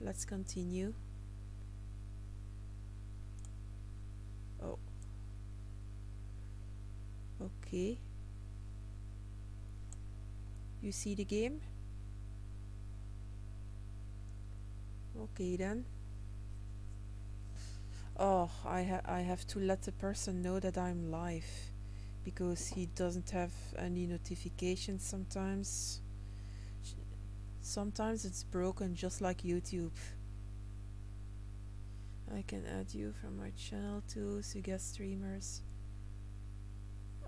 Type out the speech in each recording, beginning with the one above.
let's continue. Oh. Okay. You see the game? Okay then. Oh, I ha I have to let the person know that I'm live because he doesn't have any notifications sometimes. Sometimes it's broken just like YouTube. I can add you from my channel to suggest streamers.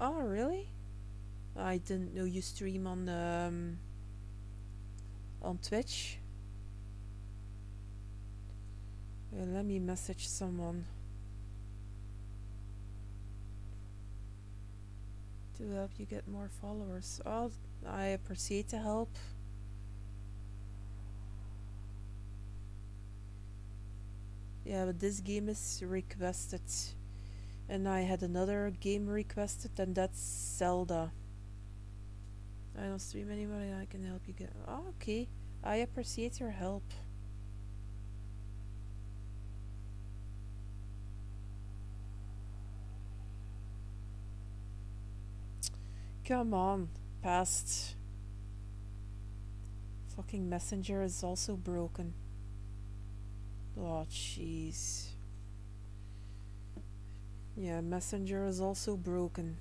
Oh, really? I didn't know you stream on um, on Twitch. Let me message someone to help you get more followers. Oh, I appreciate the help. Yeah, but this game is requested. And I had another game requested, and that's Zelda. I don't stream anymore, and I can help you get... Oh, okay. I appreciate your help. Come on, past. Fucking messenger is also broken. Oh, jeez. Yeah, messenger is also broken.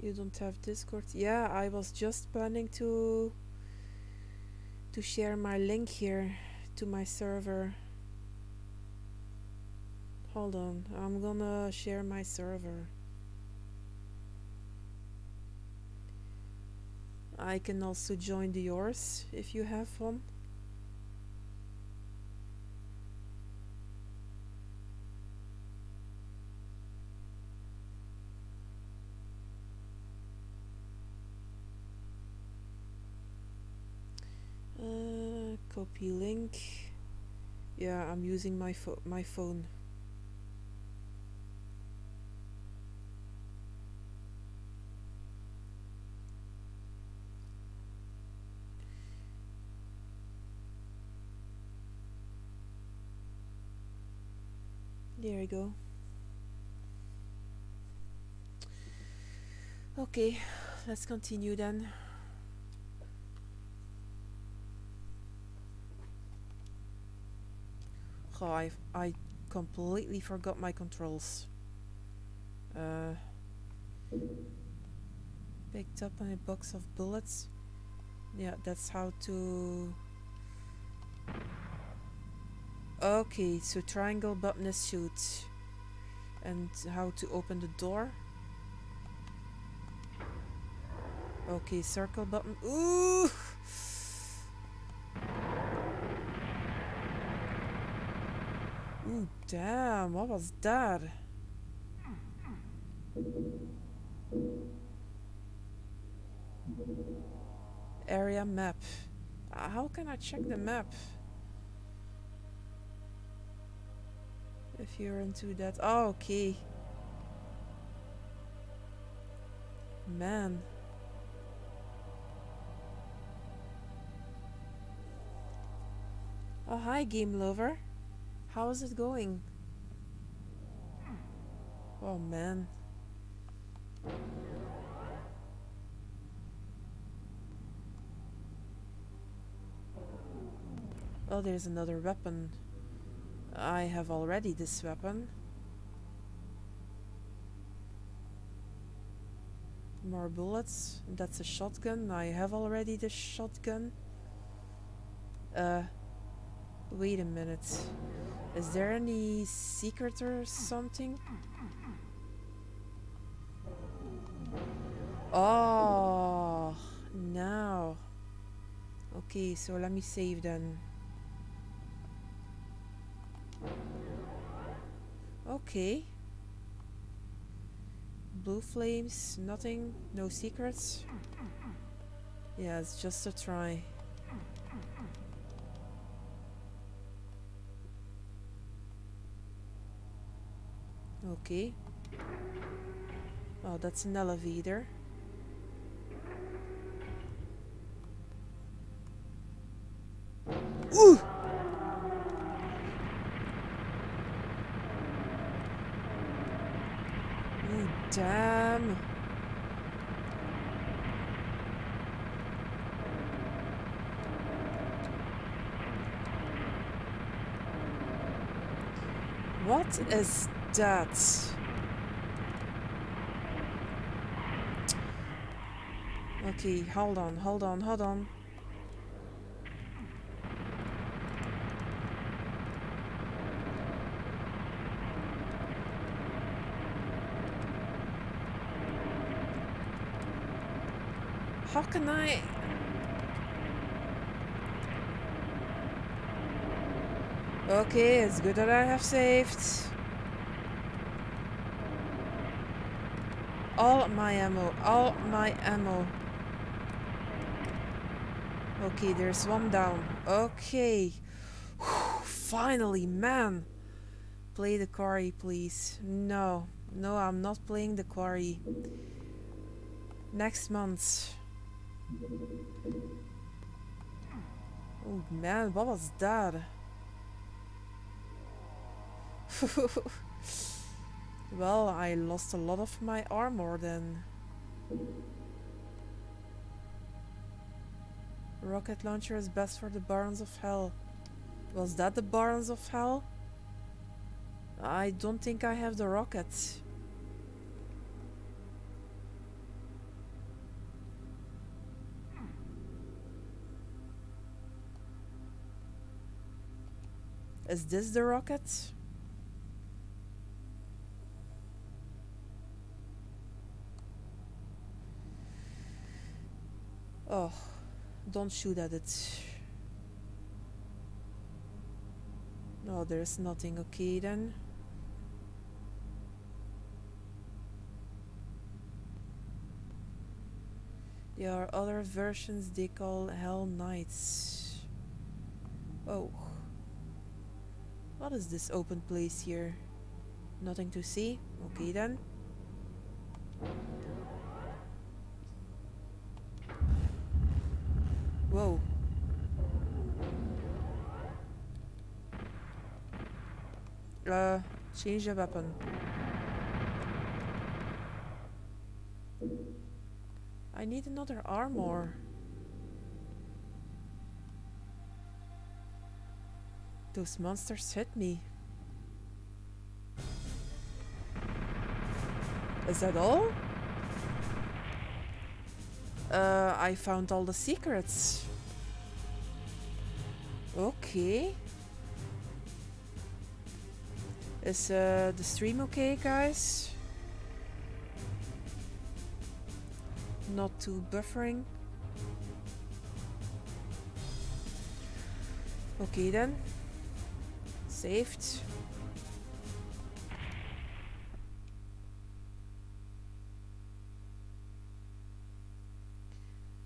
You don't have Discord? Yeah, I was just planning to to share my link here to my server. Hold on, I'm gonna share my server. I can also join the yours if you have one. Uh, copy link. Yeah, I'm using my my phone. Go. Okay, let's continue then. Oh, I I completely forgot my controls. Uh, picked up a box of bullets. Yeah, that's how to. Okay, so triangle button is shoot. And how to open the door. Okay, circle button. Ooh! Ooh, damn, what was that? Area map. Uh, how can I check the map? If you're into that. Oh, okay. Man. Oh, hi, game lover. How is it going? Oh, man. Oh, there's another weapon. I have already this weapon. More bullets. That's a shotgun. I have already the shotgun. Uh, wait a minute. Is there any secret or something? Oh, now. Okay, so let me save then. Okay. Blue flames, nothing, no secrets. Yeah, it's just a try. Okay. Oh, that's an elevator. Ooh! Ooh, damn. What is that? Okay, hold on, hold on, hold on. I... Okay, it's good that I have saved. All my ammo, all my ammo. Okay, there's one down. Okay. Whew, finally, man. Play the quarry, please. No, no, I'm not playing the quarry. Next month. Oh man, what was that? well, I lost a lot of my armor then. Rocket launcher is best for the Barons of Hell. Was that the Barons of Hell? I don't think I have the rocket. Is this the rocket? Oh, don't shoot at it. No, there's nothing. Okay then. There are other versions they call Hell Knights. Oh. What is this open place here? Nothing to see? Okay then. Whoa. Uh, change the weapon. I need another armor. Those monsters hit me. Is that all? Uh, I found all the secrets. Okay. Is uh, the stream okay, guys? Not too buffering. Okay then. Saved.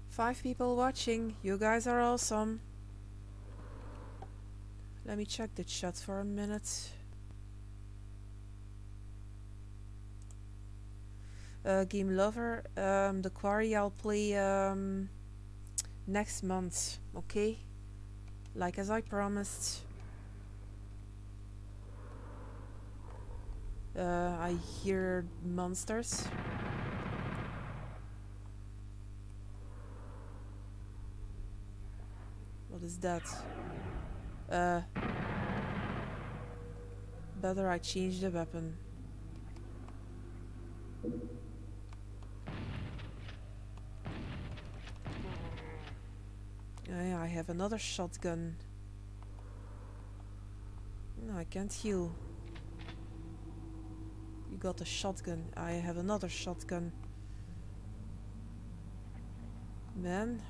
Five people watching. You guys are awesome. Let me check the chat for a minute. Uh, Game Lover, um, the quarry I'll play um, next month, okay? Like as I promised. Uh, I hear monsters. What is that? Uh, better I change the weapon. Yeah, I have another shotgun. No, I can't heal. Got a shotgun. I have another shotgun. Man.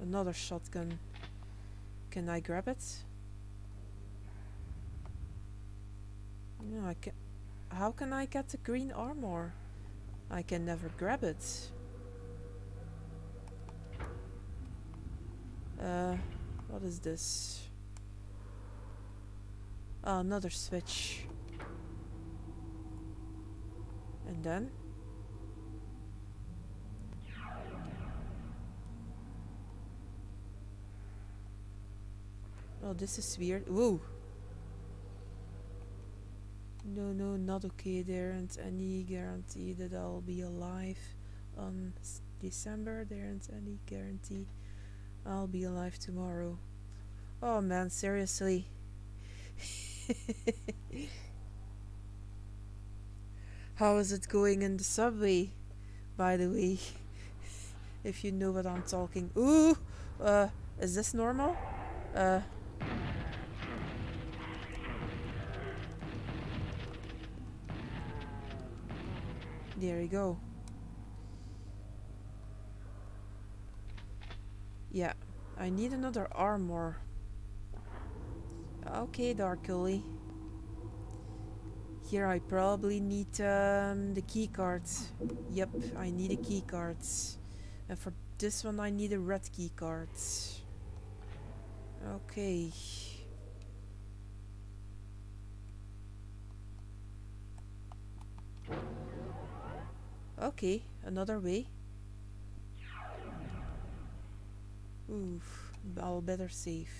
Another shotgun. Can I grab it? No, I can. How can I get the green armor? I can never grab it. Uh, what is this? Oh, another switch. And then? Oh, this is weird. Whoa! No, no, not okay. There isn't any guarantee that I'll be alive on December. There isn't any guarantee I'll be alive tomorrow. Oh man, seriously. How is it going in the subway, by the way? if you know what I'm talking. Ooh! Uh, is this normal? Uh, There we go. Yeah, I need another armor. Okay, Darkuli. Here I probably need um, the key card. Yep, I need a key card. And for this one I need a red key card. Okay. Okay, another way. Oof, I'll better save.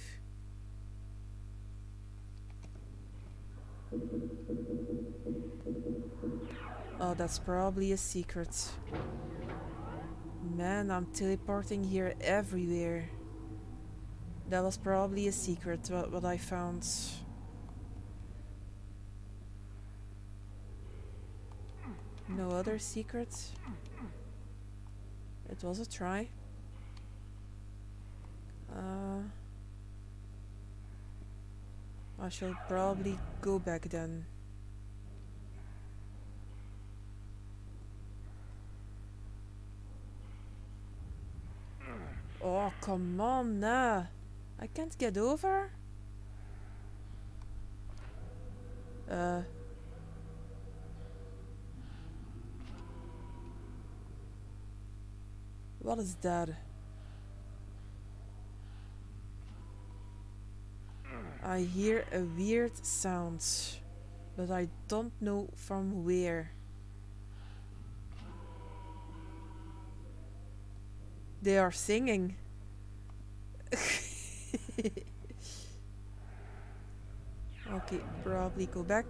Oh, that's probably a secret. Man, I'm teleporting here everywhere. That was probably a secret, what, what I found. No other secrets? It was a try. Uh, I shall probably go back then. Oh, come on now. I can't get over. Uh, What is that? I hear a weird sound, but I don't know from where. They are singing. okay, probably go back.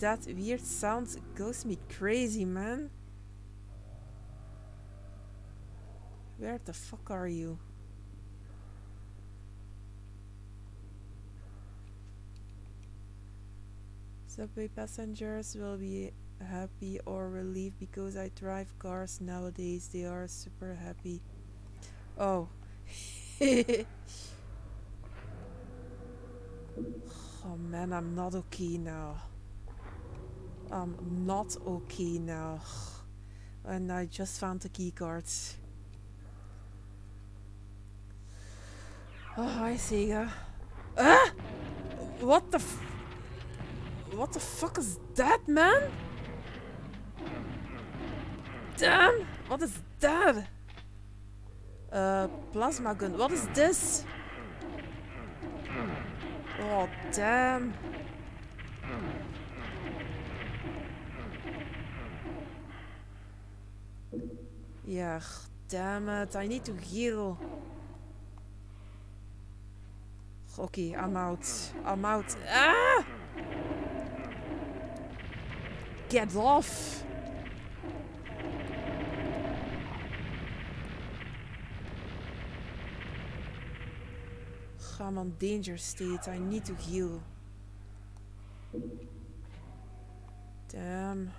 That weird sound goes me crazy, man. Where the fuck are you? Subway passengers will be happy or relieved because I drive cars nowadays. They are super happy. Oh. oh man, I'm not okay now. I'm not okay now. And I just found the key cards. Oh, hi, Sega. Ah! What the f- What the fuck is that, man? Damn! What is that? Uh, plasma gun. What is this? Oh, damn. Yeah, damn it. I need to heal. Okay, I'm out. I'm out. Ah! Get off! I'm on danger state. I need to heal. Damn.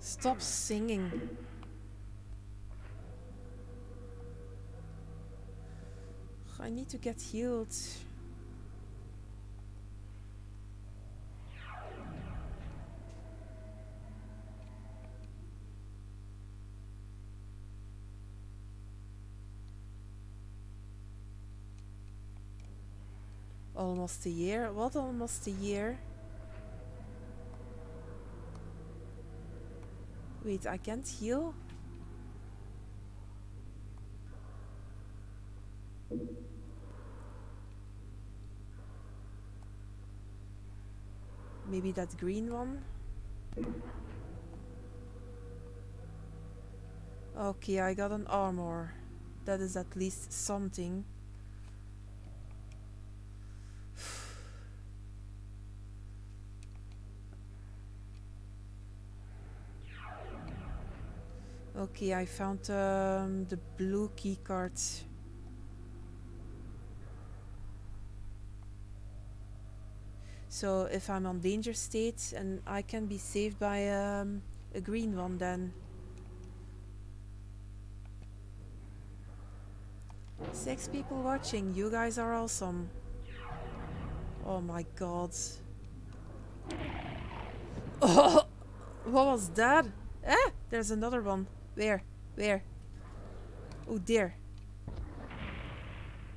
Stop singing. I need to get healed. Almost a year? What almost a year? Wait, I can't heal? Maybe that green one? Okay, I got an armor. That is at least something. okay, I found um, the blue key card. So if I'm on danger state and I can be saved by um, a green one then. Six people watching, you guys are awesome. Oh my god. Oh, what was that? Ah, there's another one. Where? Where? Oh dear.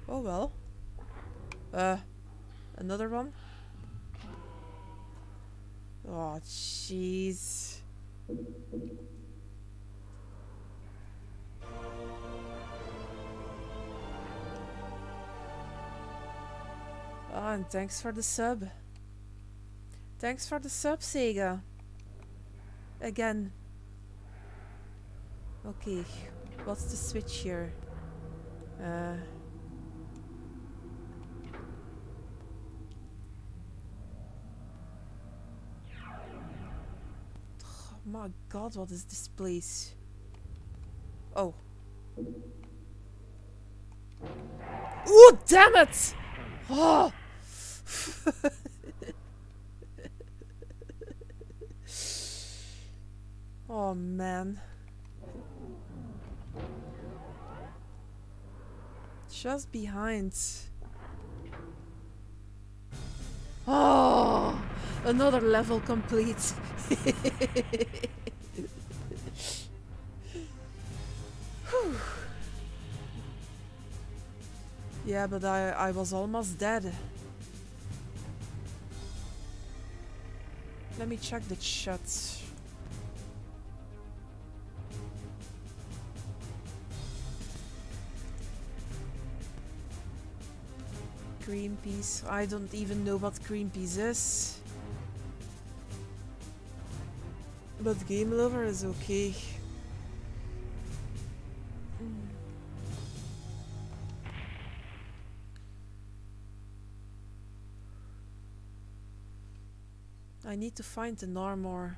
Oh well. Uh, another one? Oh, jeez. Oh, and thanks for the sub. Thanks for the sub, Sega. Again. Okay, what's the switch here? Uh... my god, what is this place? Oh. Oh, damn it! Oh! oh, man. Just behind. Oh! Another level complete. Yeah, but I, I was almost dead. Let me check the chat. Greenpeace. I don't even know what Greenpeace is. But Game Lover is okay. I need to find an armor.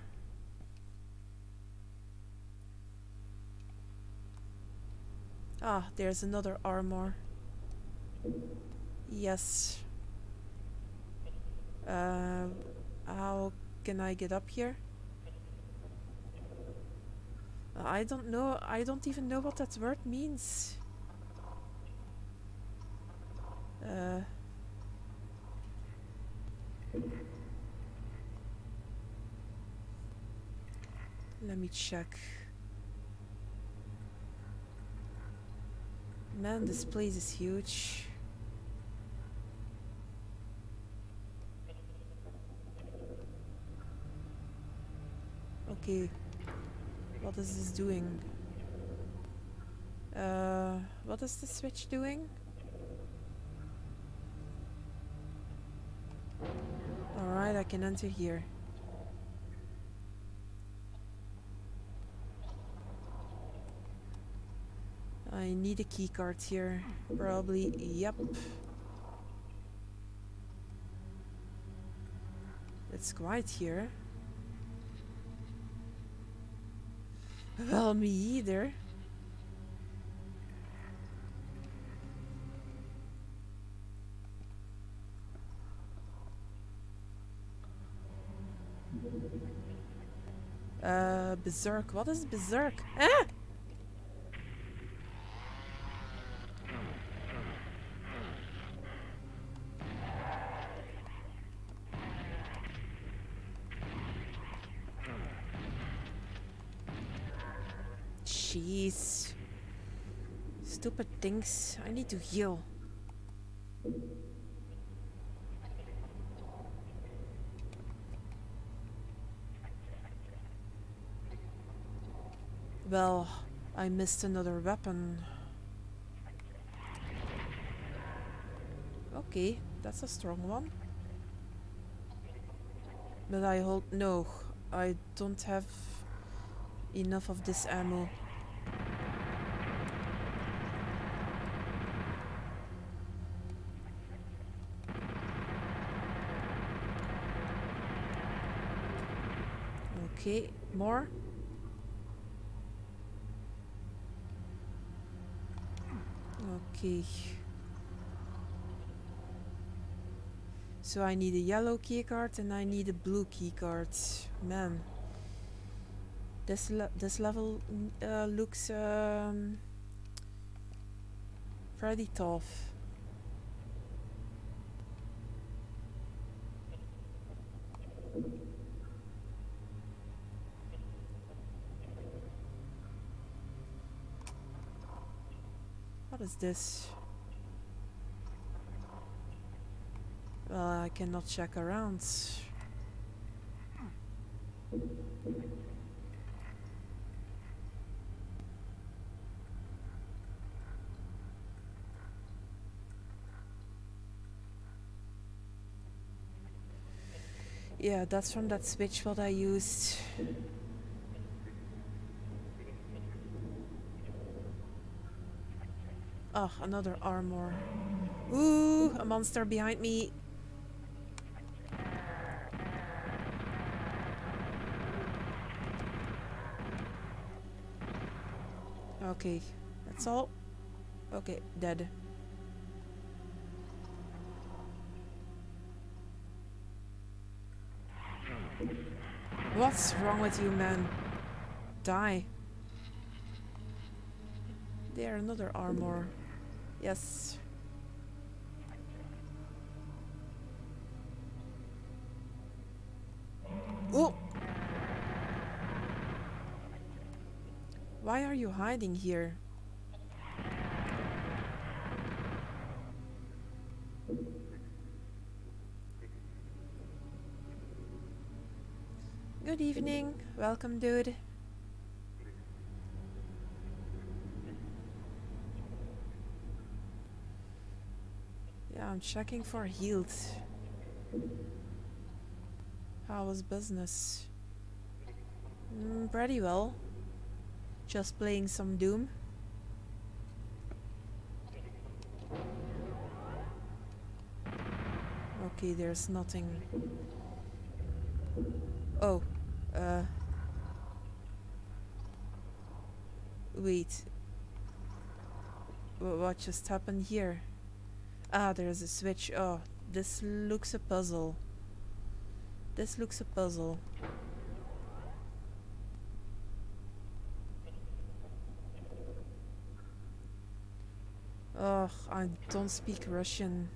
Ah, there's another armor. Yes. Uh, how can I get up here? I don't know. I don't even know what that word means. Uh. Let me check. Man, this place is huge. Okay. What is this doing? Uh, what is the switch doing? Alright, I can enter here. I need a keycard here. Probably, yep. It's quiet here. Well, me either. Uh, Berserk. What is Berserk? Ah! Jeez. Stupid things. I need to heal. Well, I missed another weapon. Okay, that's a strong one. But I hold... No, I don't have enough of this ammo. Okay, more. Okay. So I need a yellow keycard and I need a blue keycard. Man. This le this level uh, looks um, pretty tough. What is this? Well, I cannot check around. Yeah, that's from that switch what I used. Oh, another armor. Ooh, a monster behind me. Okay, that's all. Okay, dead. What's wrong with you, man? Die. There, another armor. Yes. Oh! Why are you hiding here? Good evening. Welcome, dude. Checking for heals. How was business? Mm, pretty well. Just playing some Doom. Okay, there's nothing. Oh, uh. Wait. W what just happened here? Ah, there's a switch. Oh, this looks a puzzle. This looks a puzzle. Oh, I don't speak Russian.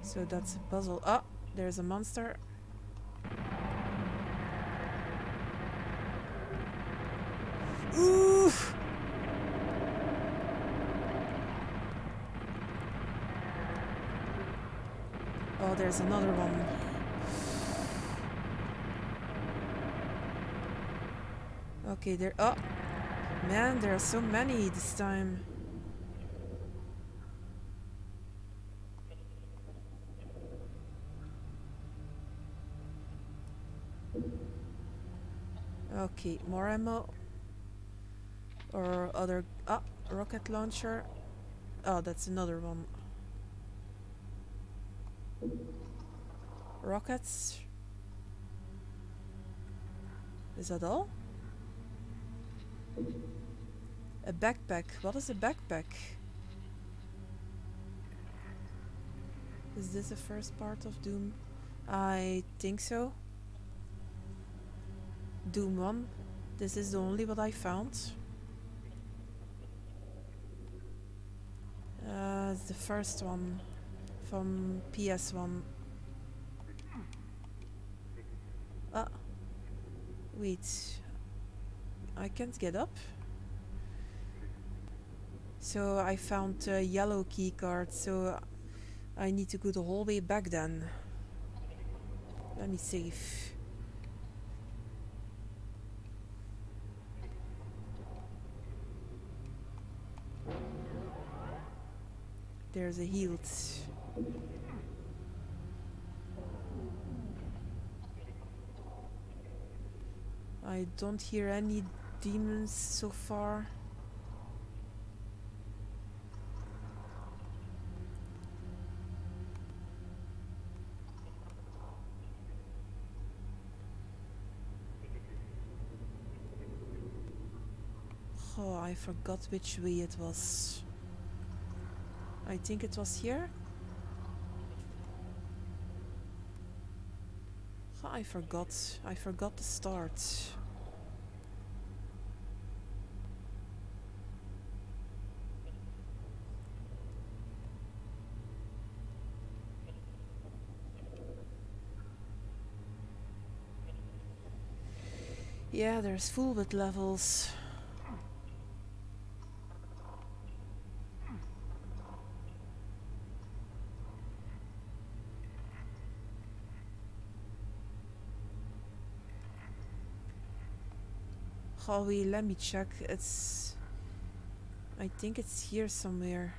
So that's a puzzle. Oh, there's a monster. Oof! Oh, there's another one. Okay, there. Oh, man, there are so many this time. Okay, more ammo. Or other. Ah, rocket launcher. Oh, that's another one. Rockets. Is that all? A backpack. What is a backpack? Is this the first part of Doom? I think so. Doom 1. This is the only what I found. Uh, it's the first one from PS1. Wait, I can't get up. So I found a yellow key card, so I need to go the whole way back then. Let me save. There's a healed. I don't hear any demons so far. Oh, I forgot which way it was. I think it was here. Oh, I forgot. I forgot the start. Yeah, there's full with levels. Wait, let me check. It's... I think it's here somewhere.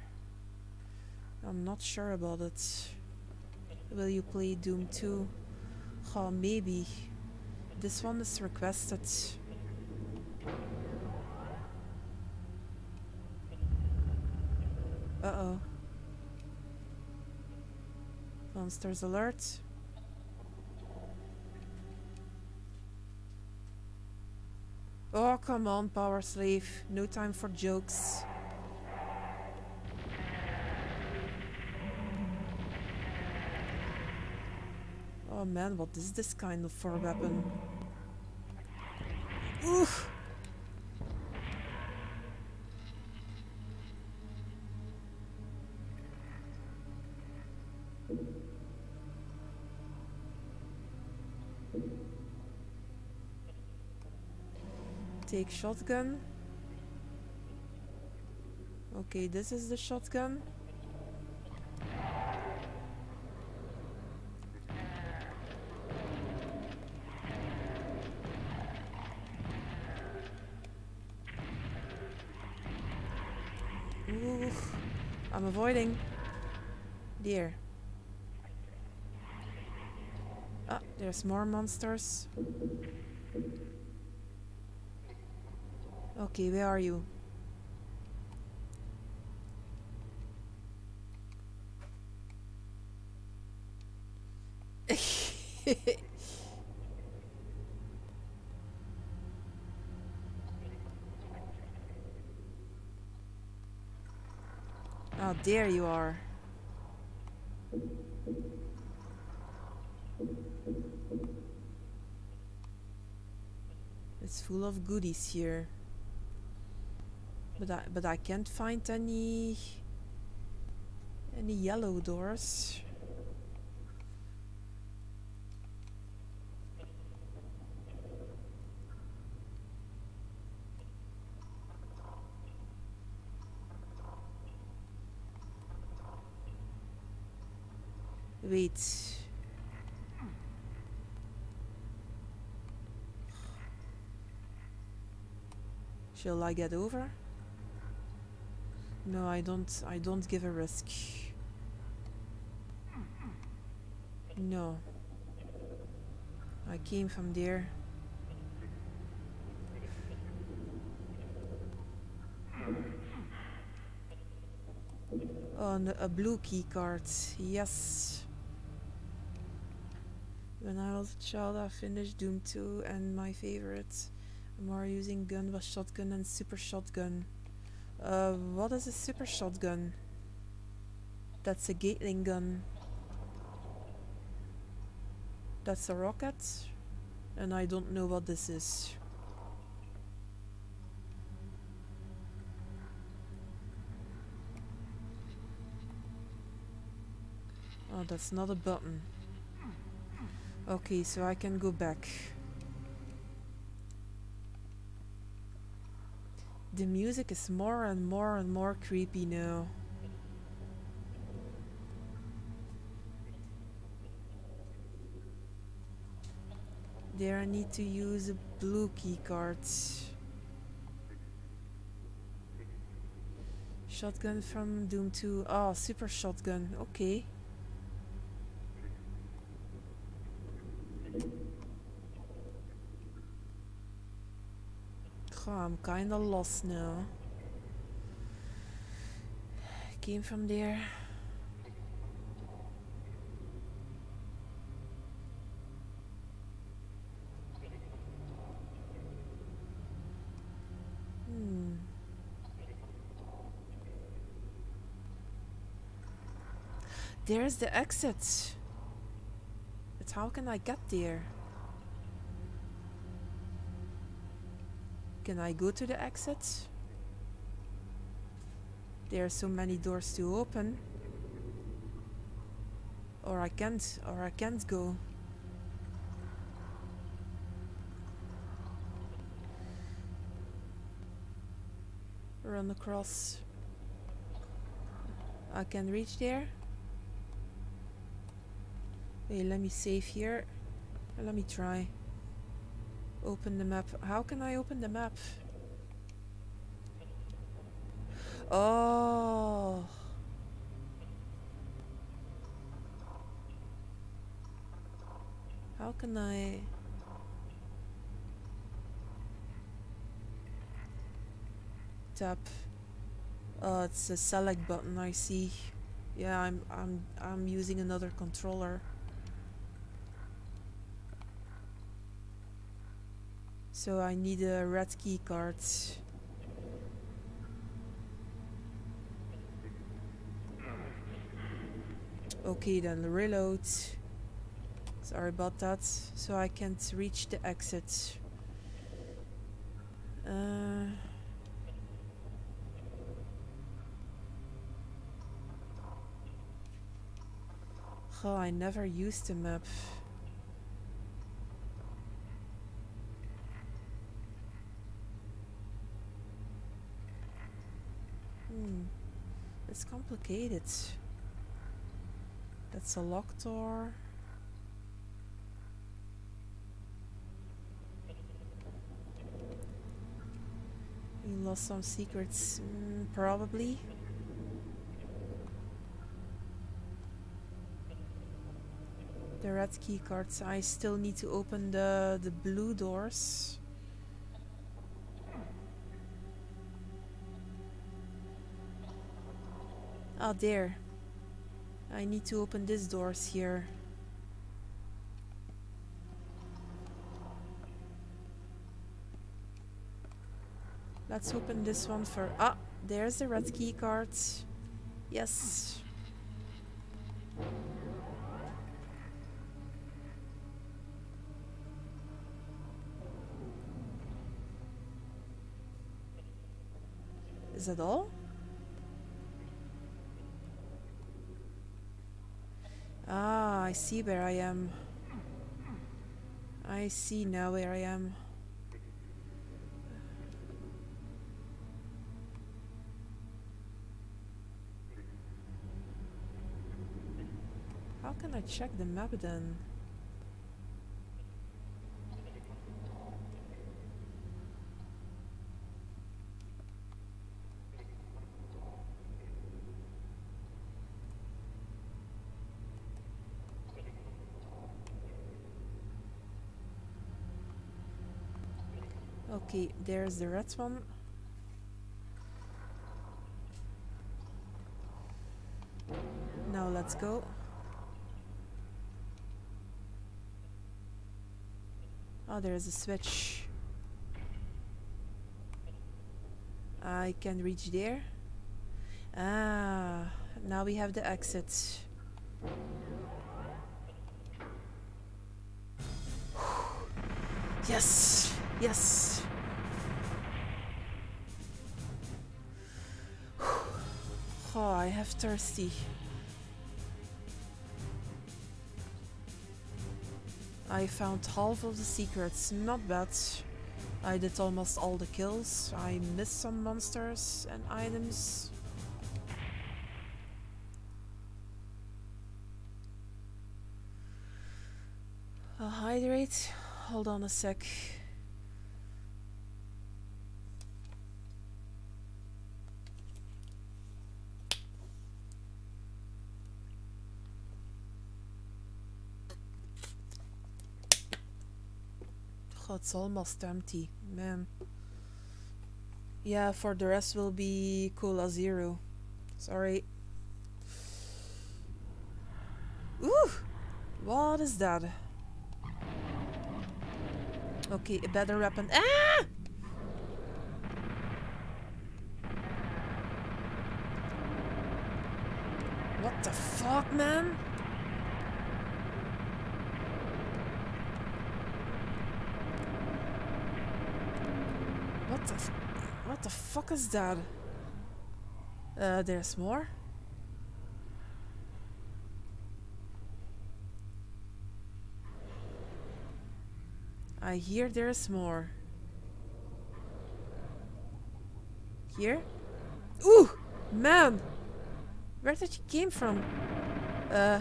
I'm not sure about it. Will you play Doom 2? Oh, maybe. This one is requested. Uh-oh. Monsters alert. Oh, come on, Power Slave. No time for jokes. Oh man, what is this kind of for weapon? Oof! Take shotgun. Okay, this is the shotgun. Ooh, Avoiding. There. Ah, there's more monsters. Okay, where are you? there you are. It's full of goodies here. But I but I can't find any any yellow doors. Wait. Shall I get over? No, I don't I don't give a risk. No. I came from there. On a blue key card. Yes. When I was a child I finished Doom 2 and my favorite more using gun was shotgun and super shotgun. Uh, what is a super shotgun? That's a Gatling gun. That's a rocket. And I don't know what this is. Oh, that's not a button. Okay, so I can go back. The music is more and more and more creepy now. There I need to use a blue key card. Shotgun from Doom 2. Oh, super shotgun. Okay. Oh, I'm kinda lost now. Came from there. Hmm. There's the exit. But how can I get there? Can I go to the exit? There are so many doors to open. Or I can't, or I can't go. Run across. I can reach there. Wait, let me save here. Let me try. Open the map. How can I open the map? Oh. How can I... Tap. Oh, it's a select button, I see. Yeah, I'm I'm I'm using another controller. So I need a red key card. Okay, then reload. Sorry about that. So I can't reach the exit. Uh, oh, I never used the map. Hmm. It's complicated. That's a locked door. We lost some secrets, mm, probably. The red key cards. I still need to open the the blue doors. Ah, there. I need to open these doors here. Let's open this one for... Ah, there's the red key card. Yes. Is that all? Ah, I see where I am. I see now where I am. How can I check the map then? Okay, there's the red one. Now let's go. Oh, there's a switch. I can reach there. Ah, now we have the exit. yes, yes. Oh, I have thirsty. I found half of the secrets, not bad. I did almost all the kills. I missed some monsters and items. I'll hydrate. Hold on a sec. It's almost empty. Man. Yeah, for the rest will be Cola Zero. Sorry. Ooh! What is that? Okay, a better weapon. Ah! What the fuck, man? What the what the fuck is that? Uh, there's more? I hear there's more. Here? Ooh! Man! Where did you came from? Uh...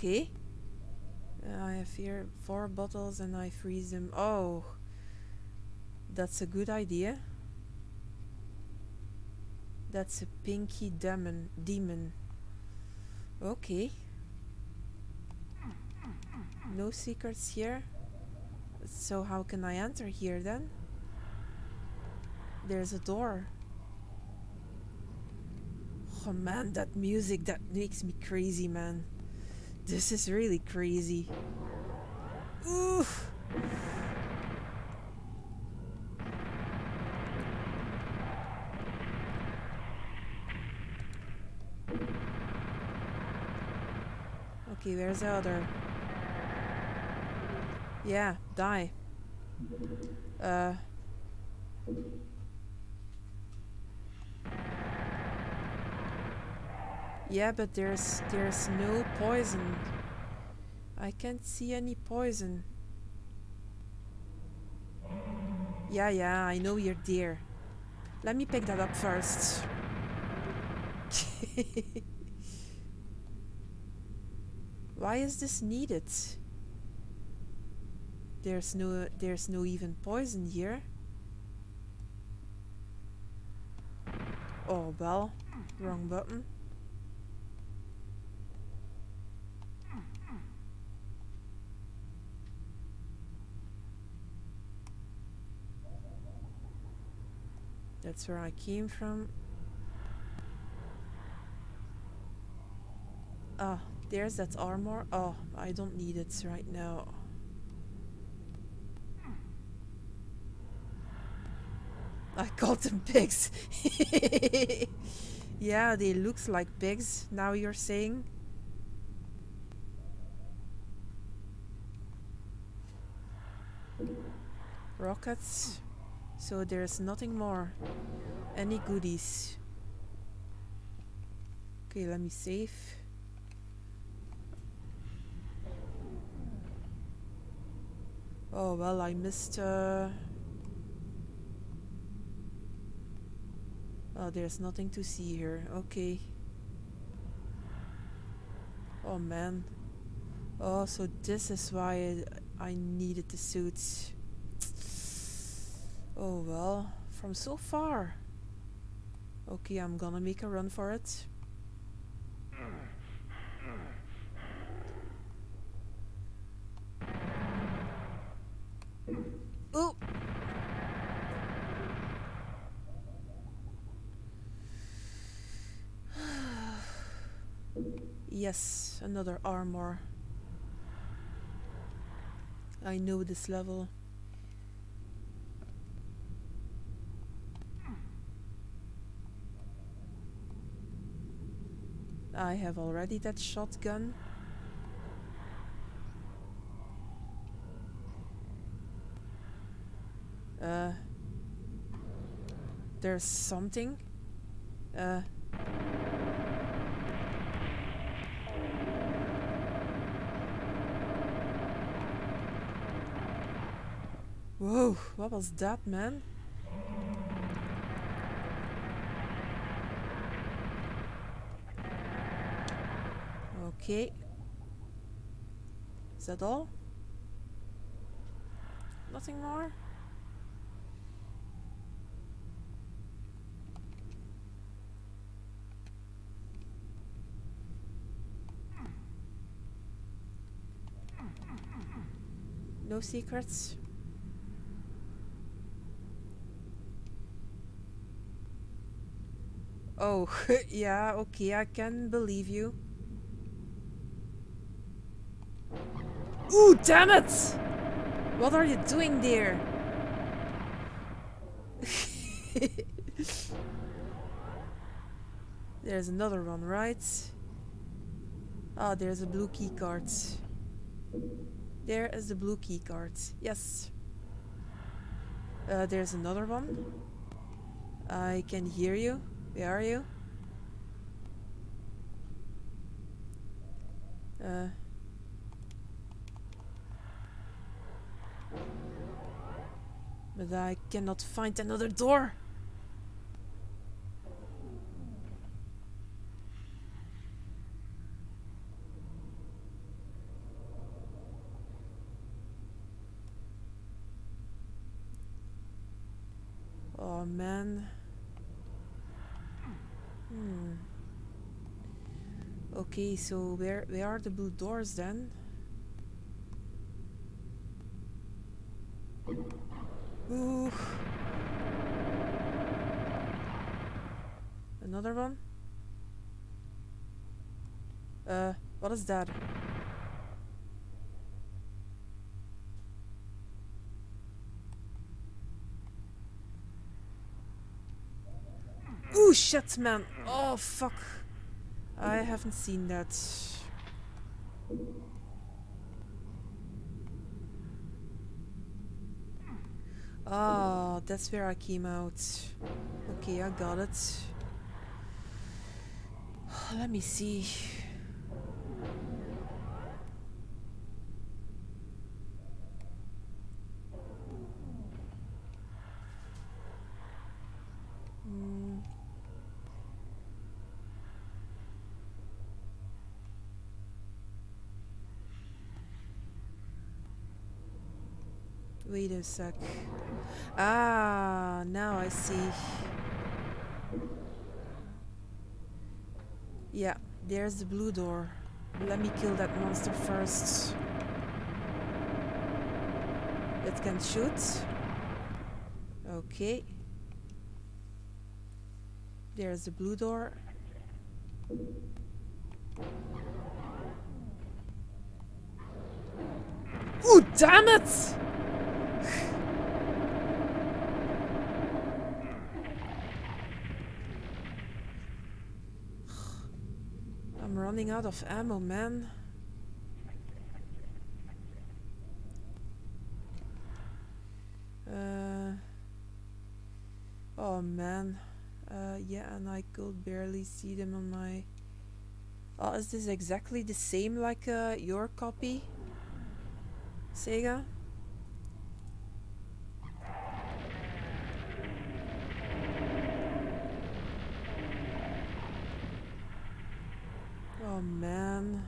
Okay. Uh, I have here four bottles and I freeze them. Oh. That's a good idea. That's a pinky demon. Demon. Okay. No secrets here. So how can I enter here then? There's a door. Oh man, that music that makes me crazy, man. This is really crazy. Oof. Okay, where's the other? Yeah, die. Uh. Yeah, but there's there's no poison. I can't see any poison. Yeah, yeah, I know you're there. Let me pick that up first. Why is this needed? There's no there's no even poison here. Oh well, wrong button. That's where I came from. Ah, there's that armor. Oh, I don't need it right now. I called them pigs. yeah, they looks like pigs, now you're saying. Rockets. So there's nothing more. Any goodies. Okay, let me save. Oh well, I missed... Uh oh, there's nothing to see here. Okay. Oh man. Oh, so this is why I, I needed the suits. Oh well, from so far. Okay, I'm gonna make a run for it. Oh! yes, another armor. I know this level. I have already that shotgun. Uh, there's something. Uh, Whoa, what was that, man? Okay. Is that all? Nothing more? No secrets? Oh, yeah, okay, I can believe you. Ooh, damn it! What are you doing there? there's another one, right? Ah, there's a blue key card. There is the blue key card. Yes. Uh, there's another one. I can hear you. Where are you? Uh. But I cannot find another door. Oh man. Hmm. Okay, so where where are the blue doors then? Ooh. Another one? Uh, what is that? Ooh, shit, man. Oh, fuck. I haven't seen that. Oh, that's where I came out. Okay, I got it. Let me see. Sec. Ah, now I see. Yeah, there's the blue door. Let me kill that monster first. It can shoot. Okay. There's the blue door. Ooh, damn it! Running out of ammo, man. Uh, oh man. Uh, yeah, and I could barely see them on my... Oh, is this exactly the same like uh, your copy? Sega? Oh man.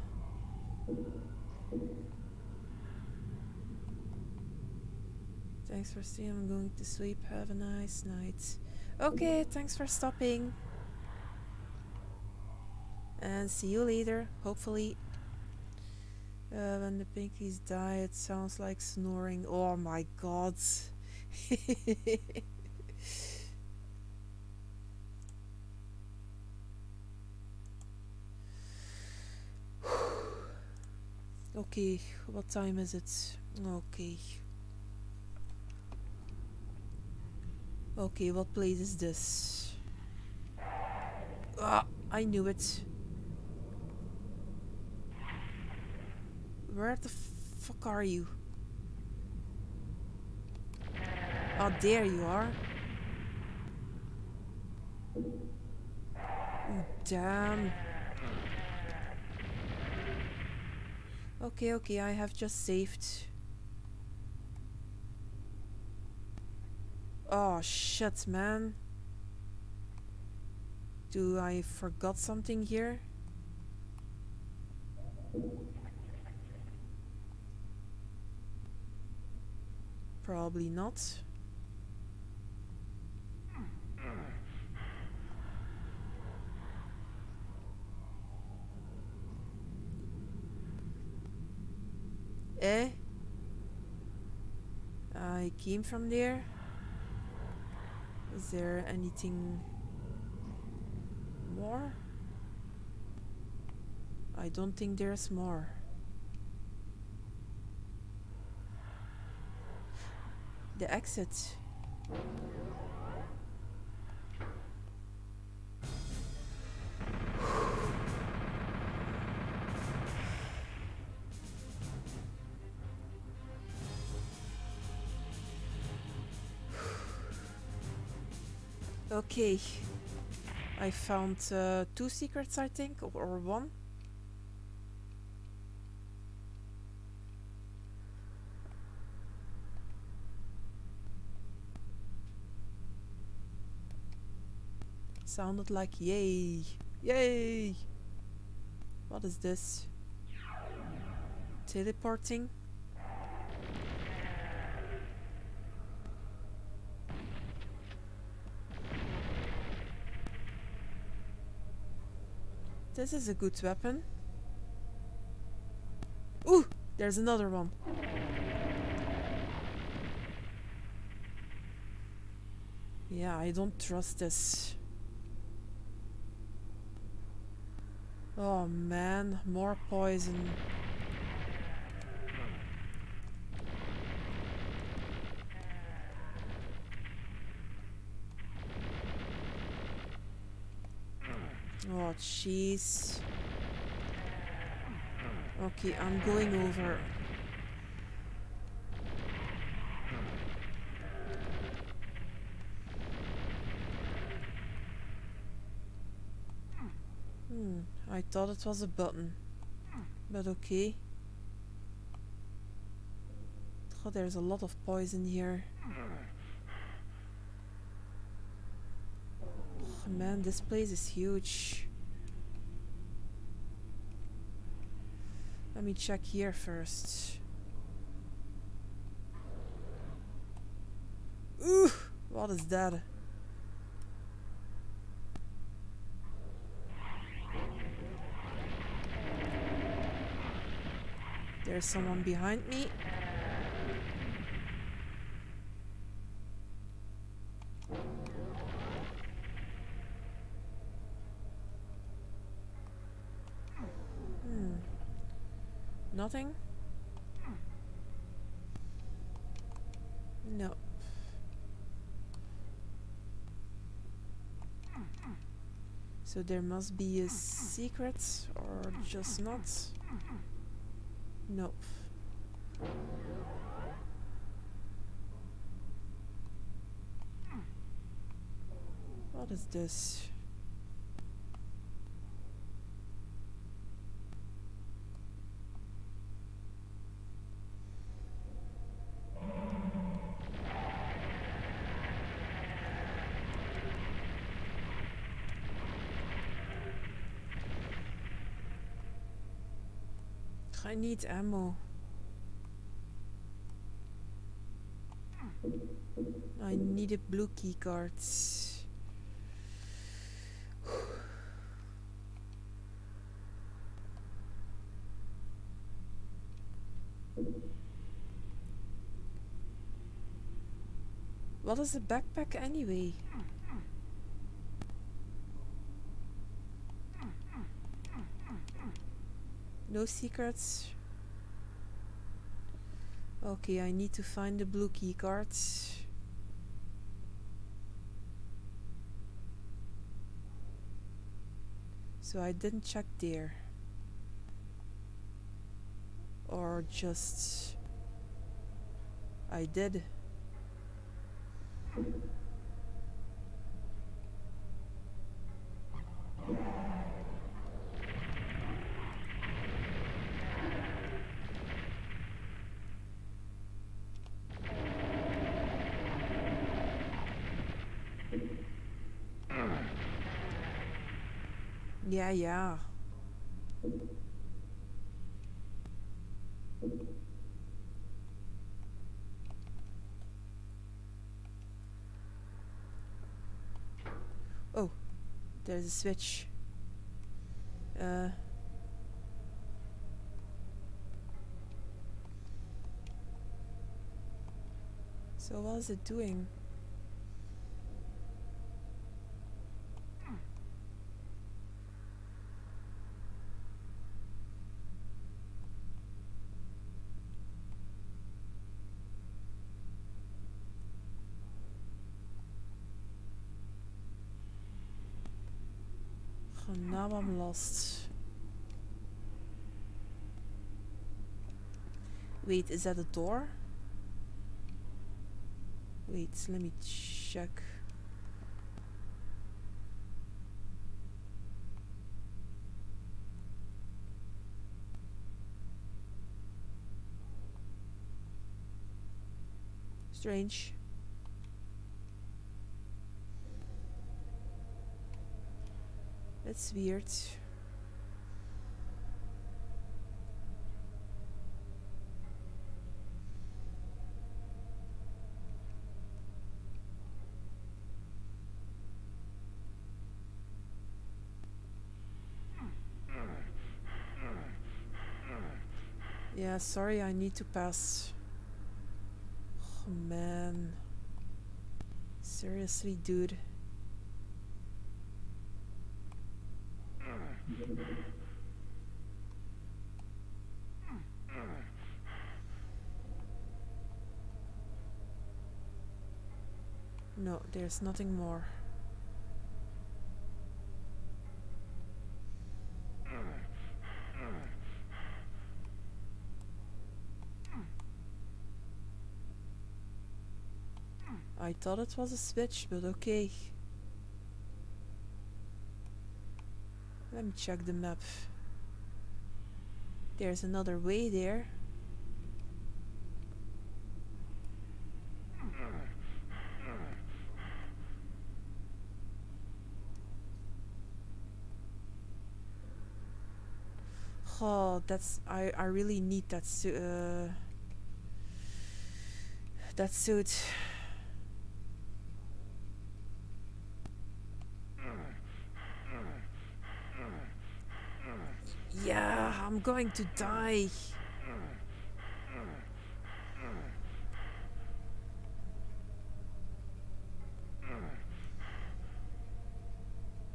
Seeing. I'm going to sleep. Have a nice night. Okay, thanks for stopping. And see you later, hopefully. Uh, when the pinkies die, it sounds like snoring. Oh my god. Okay, what time is it? Okay. Okay, what place is this? Ah, I knew it. Where the fuck are you? Oh, there you are. Damn. Okay, okay, I have just saved. Oh shit, man. Do I forgot something here? Probably not. Eh? I came from there. Is there anything more? I don't think there's more. The exit. Okay. I found uh, two secrets, I think, or one. Sounded like yay. Yay! What is this? Teleporting? This is a good weapon. Ooh! There's another one. Yeah, I don't trust this. Oh man, more poison. Oh jeez. Okay, I'm going over. Hmm, I thought it was a button. But okay. Oh, there's a lot of poison here. Oh Oh, man, this place is huge. Let me check here first. Ooh, what is that? There's someone behind me. Hmm. Nothing? No. So there must be a secret or just not? Nope. What is this? Need ammo. I need a blue key card. What is a backpack anyway? No secrets. Okay, I need to find the blue key cards. So I didn't check there. Or just... I did. Yeah. Oh, there's a switch. Uh. So what is it doing? Oh, now I'm lost. Wait, is that a door? Wait, let me check. Strange. That's weird. Yeah, sorry, I need to pass. Oh man. Seriously, dude. No, there's nothing more. I thought it was a switch, but okay. Let me check the map. There's another way there. Oh, that's I I really need that suit. Uh, that suit. I'm going to die.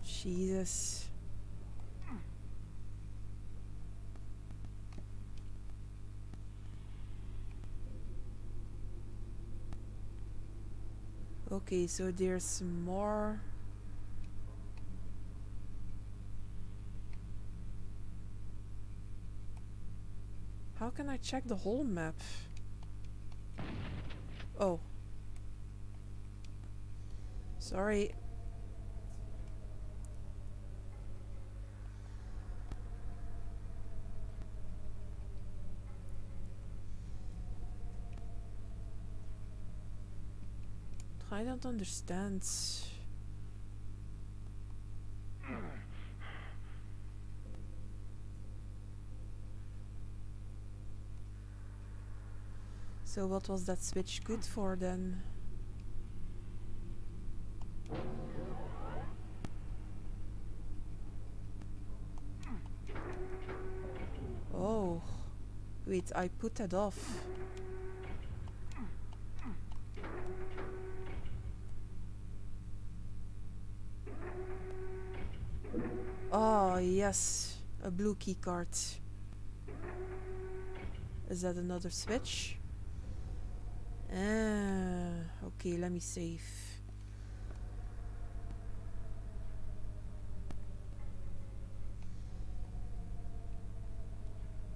Jesus. Okay, so there's more I check the whole map? Oh. Sorry. I don't understand. So what was that switch good for then? Oh, wait, I put that off. Oh, yes, a blue key card. Is that another switch? Ah, okay, let me save.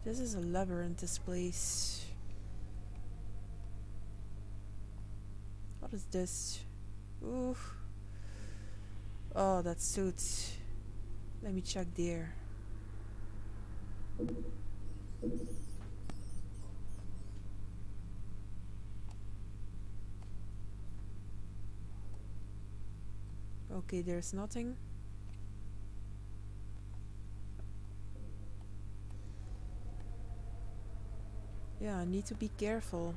This is a labyrinth, this place. What is this? Oh, that suit. Let me check there. Okay, there's nothing. Yeah, I need to be careful.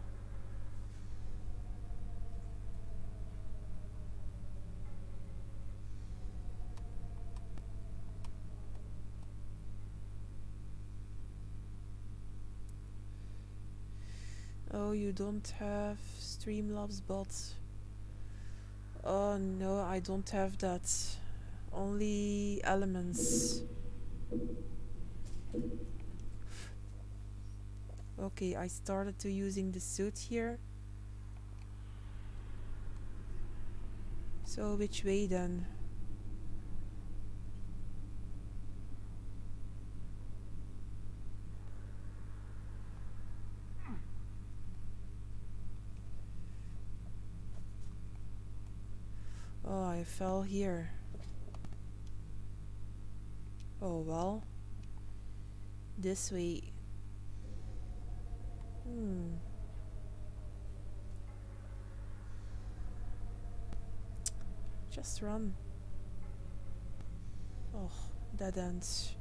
Oh, you don't have Streamlabs bot. Oh no, I don't have that. Only elements. Okay, I started to using the suit here. So which way then? Oh, I fell here. Oh well. This way. Hmm. Just run. Oh, dead ends.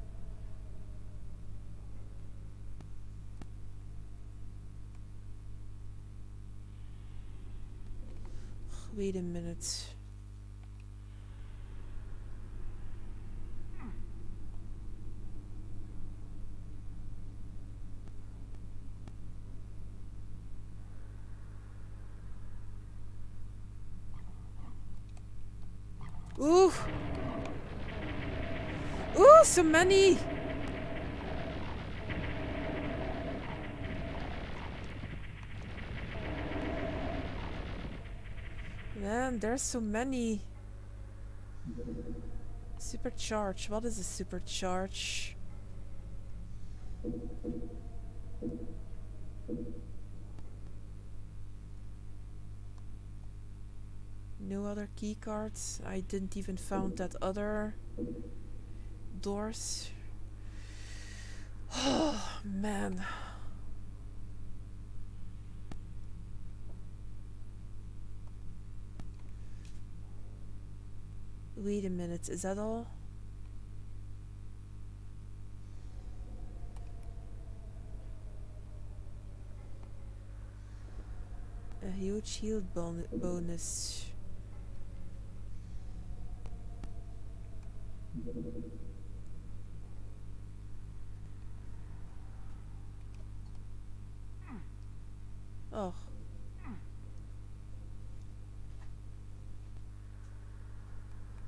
Wait a minute. Ooh! Ooh, so many! Man, there's so many. Supercharge. What is a supercharge? No other key cards. I didn't even found that other doors. Oh man. Wait a minute, is that all? A huge healed bon bonus. Oh.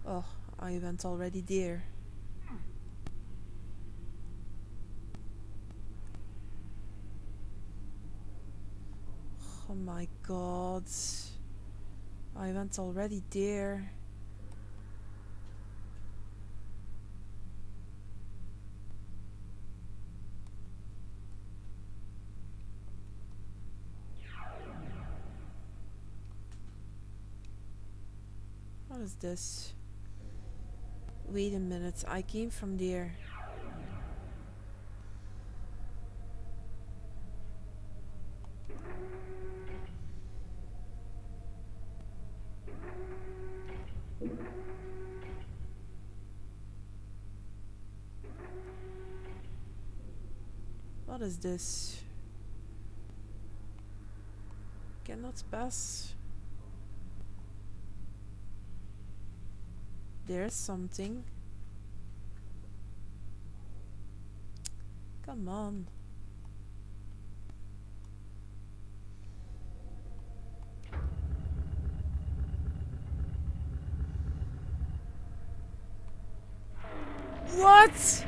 Oh, I went already there. Oh my god. I went already there. Is this? Wait a minute, I came from there. What is this? Cannot pass. There's something. Come on. What?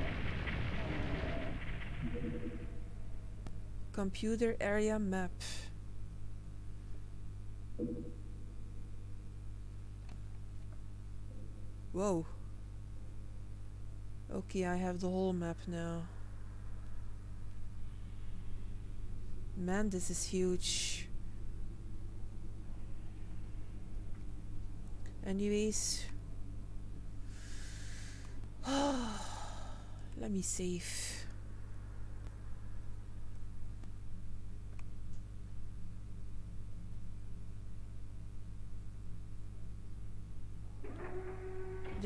Computer area map. Whoa. Okay, I have the whole map now. Man, this is huge. Anyways. Let me save.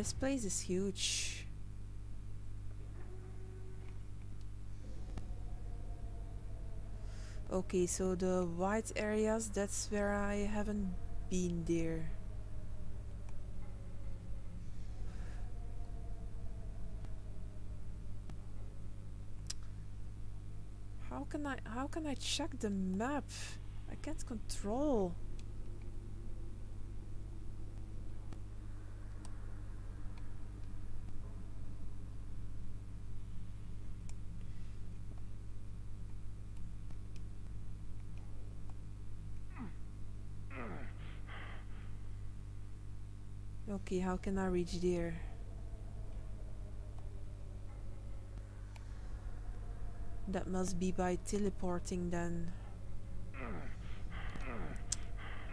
This place is huge. Okay, so the white areas, that's where I haven't been there. How can I how can I check the map? I can't control. How can I reach there? That must be by teleporting then.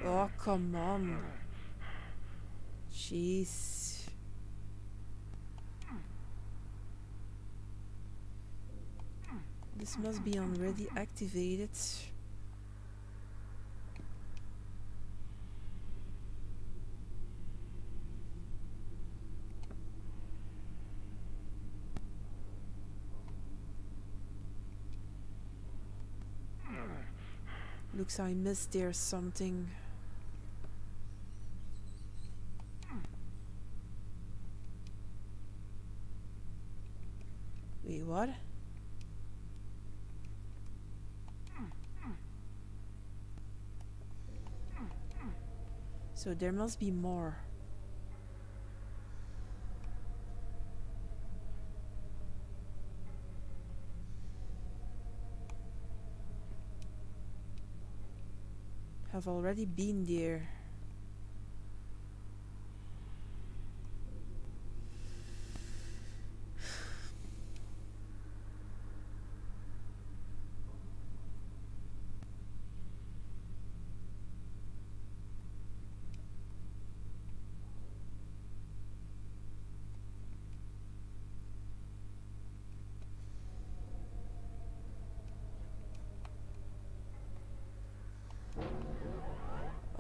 Oh, come on. Jeez. This must be already activated. Looks I missed there something. Wait, what? So there must be more. Have already been there.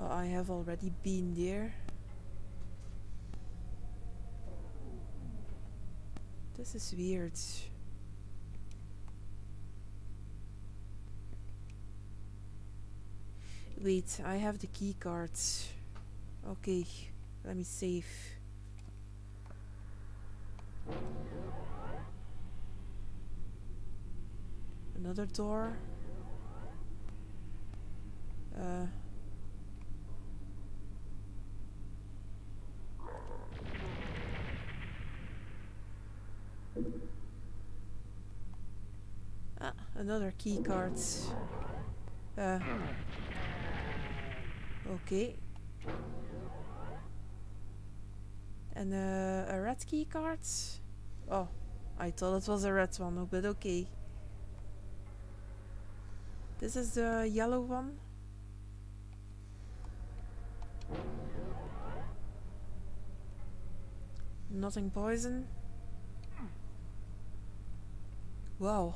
Oh, I have already been there. This is weird. Wait, I have the key cards. Okay, let me save. Another door. Uh, ah, another key card. Uh, okay. And uh, a red key card. Oh, I thought it was a red one, but okay. This is the yellow one. Nothing poison. Wow.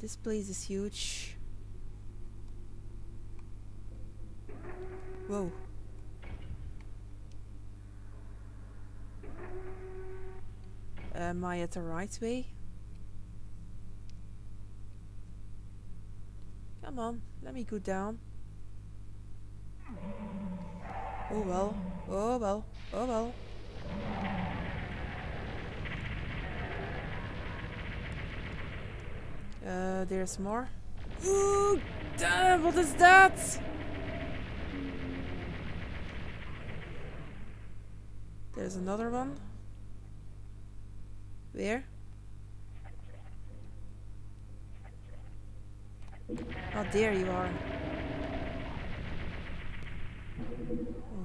This place is huge. Whoa. Am I at the right way? Come on, let me go down. Oh well, oh well, oh well. Uh, there's more. Ooh, damn, what is that? There's another one. Where? Oh, there you are.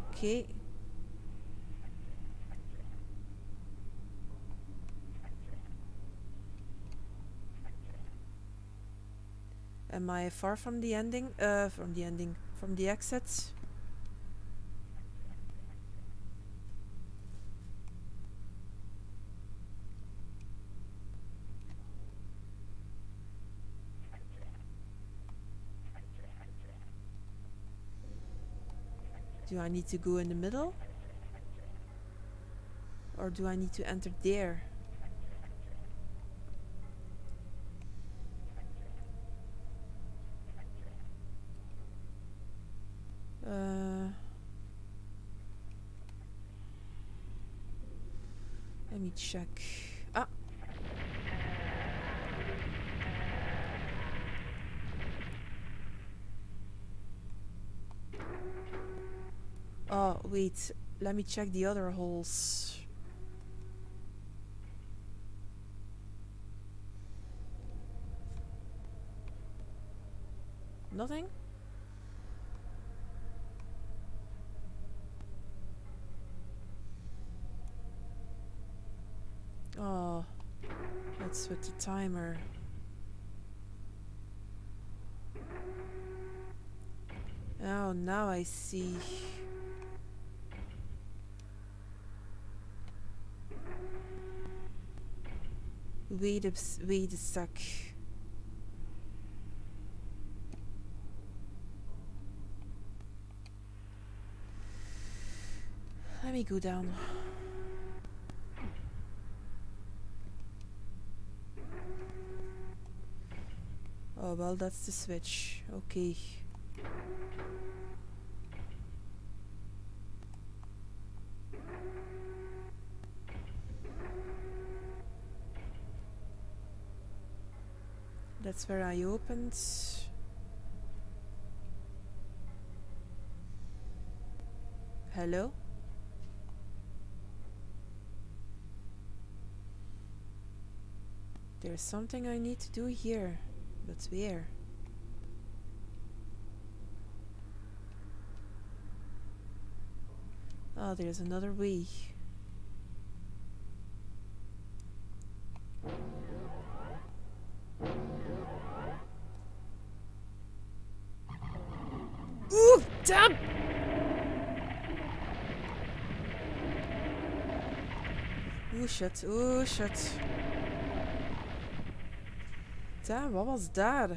Okay. Am I far from the ending? Uh, from the ending. From the exits? Do I need to go in the middle? Or do I need to enter there? Uh, let me check. Ah. Oh, wait. Let me check the other holes. Nothing? With the timer? Oh, now I see. Wait a, wait a sec. Let me go down. Well, that's the switch. Okay. That's where I opened. Hello? There's something I need to do here, but where? Oh, there's another way. Ooh, damn! Ooh, shit. Ooh, shit. Damn, what was that?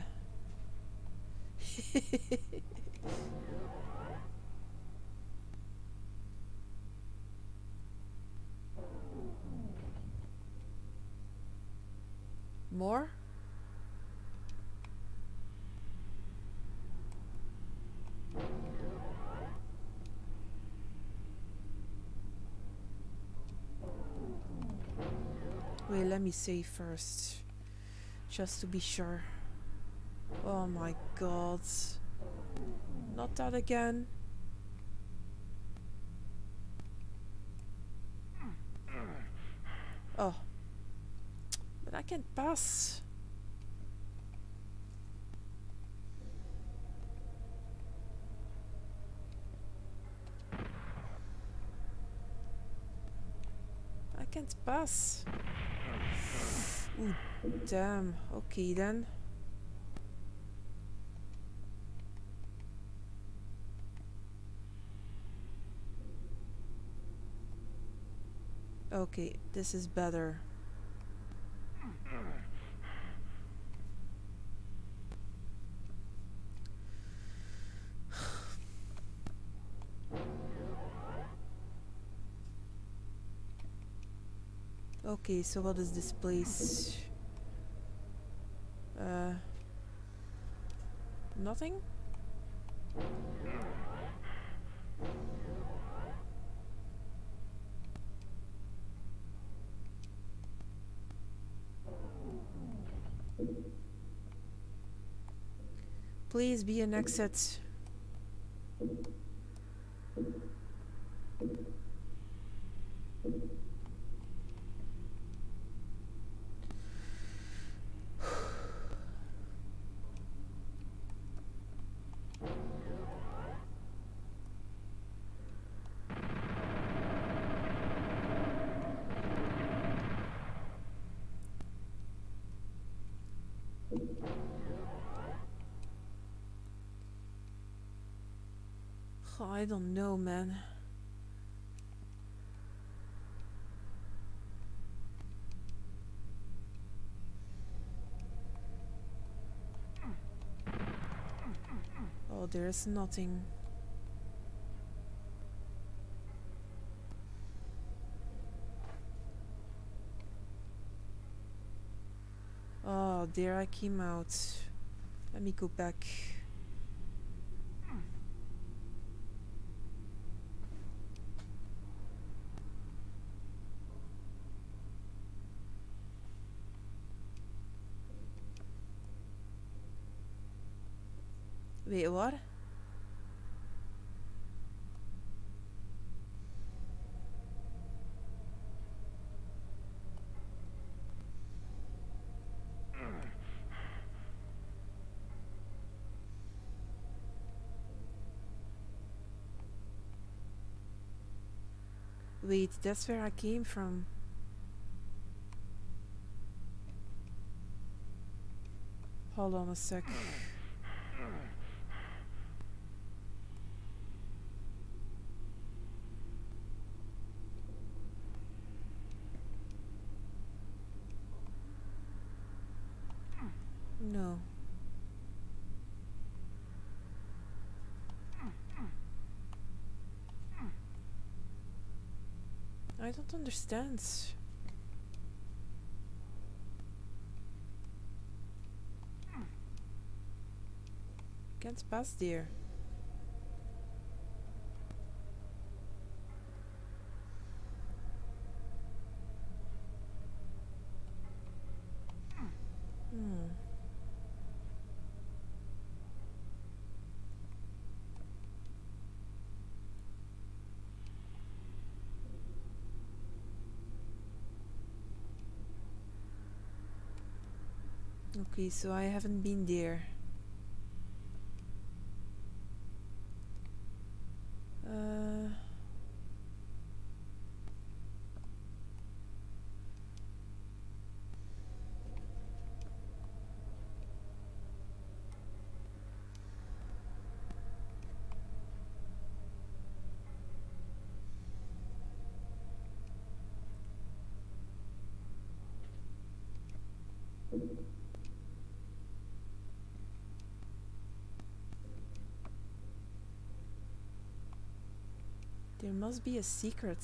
More? Wait, let me see first. Just to be sure. Oh my god. Not that again. Oh. But I can't pass. I can't pass. Ooh, damn. Okay then. Okay, this is better. Okay, so what is this place? Uh, nothing? Please be an exit. Oh, I don't know, man. Oh, there's nothing. Oh, there I came out. Let me go back. Wait, that's where I came from. Hold on a second. I don't understand. Can't pass there. Hmm. Okay, so I haven't been there. Uh, there must be a secret.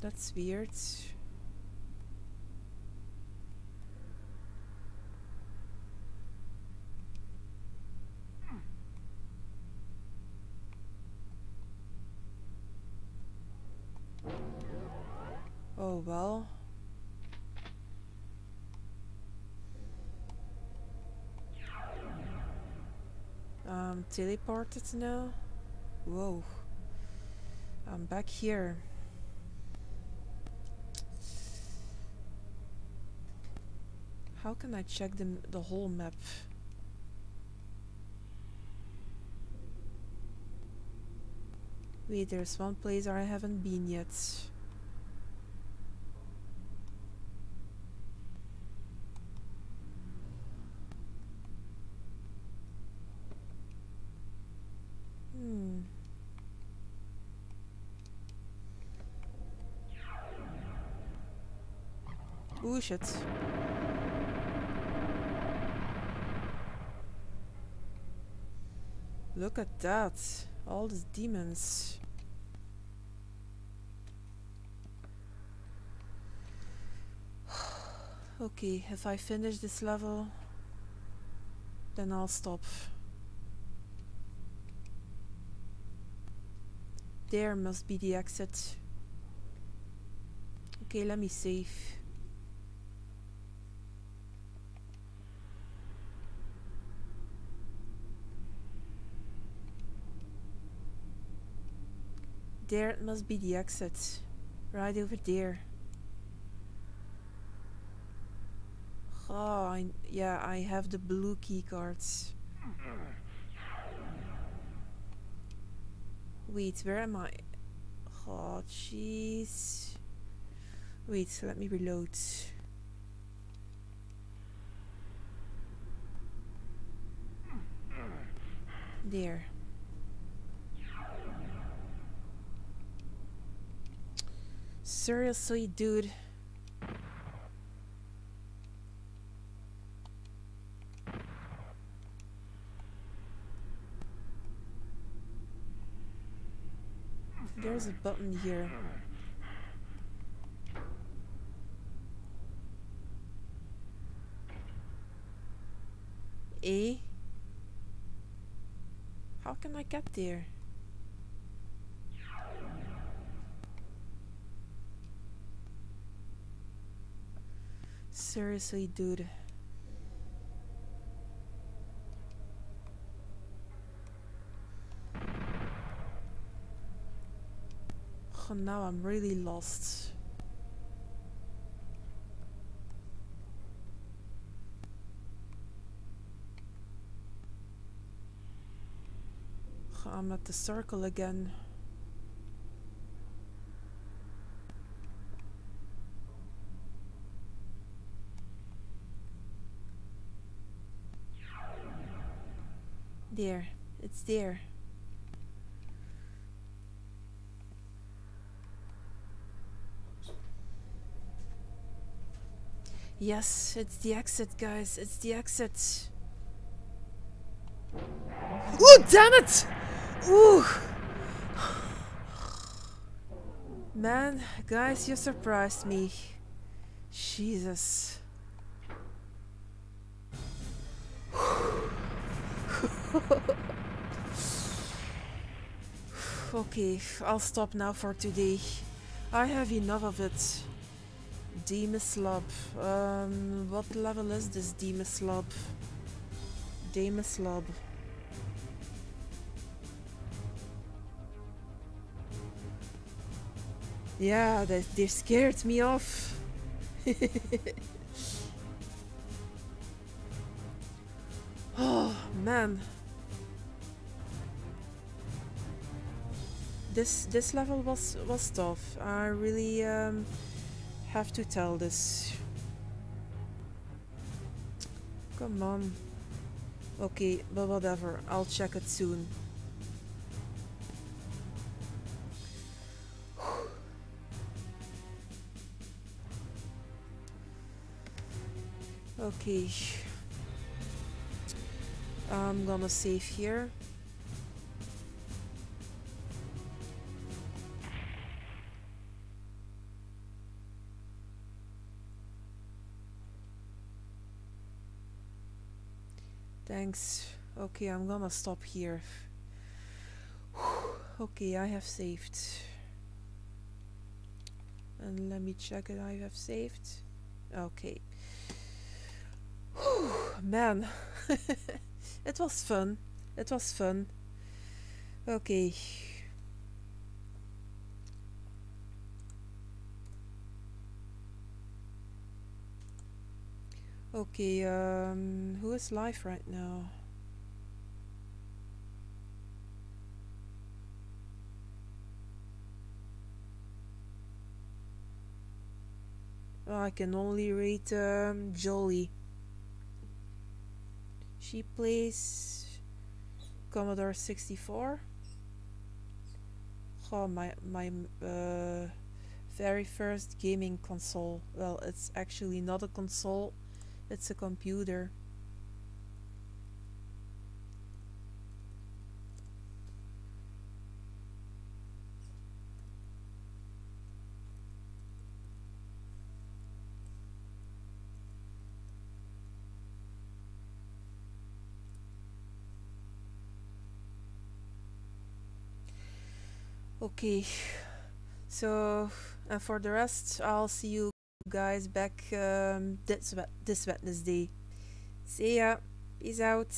That's weird. Oh well. Um, teleported now? Whoa. I'm back here. How can I check the, the whole map? Wait, there's one place I haven't been yet. Hmm. Ooh, shit. Look at that. All these demons. okay, if I finish this level, then I'll stop. There must be the exit. Okay, let me save. There it must be the exit. Right over there. Oh, I, yeah, I have the blue key cards. Wait, where am I? Oh, jeez. Wait, let me reload. There. Seriously, dude. There's a button here. A? How can I get there? Seriously, dude. Oh, now I'm really lost. Oh, I'm at the circle again. There. It's there. Yes, it's the exit, guys. It's the exit. Oh, damn it! Ooh! Man, guys, you surprised me. Jesus. okay, I'll stop now for today. I have enough of it. Deimos Lab. Um, what level is this Deimos Lab? Demoslab. Yeah, they, they scared me off. oh, man. This this level was was tough. I really um, have to tell this. Come on. Okay, but whatever. I'll check it soon. Okay. I'm gonna save here. Thanks. Okay, I'm gonna stop here. okay, I have saved. And let me check it I have saved. Okay. Man, it was fun. It was fun. Okay. Okay, um, who is live right now? Oh, I can only rate um, Jolie. She plays Commodore 64. Oh, my my uh, very first gaming console. Well, it's actually not a console it's a computer. Okay, so and for the rest, I'll see you guys back um, this, this Wednesday. See ya. Peace out.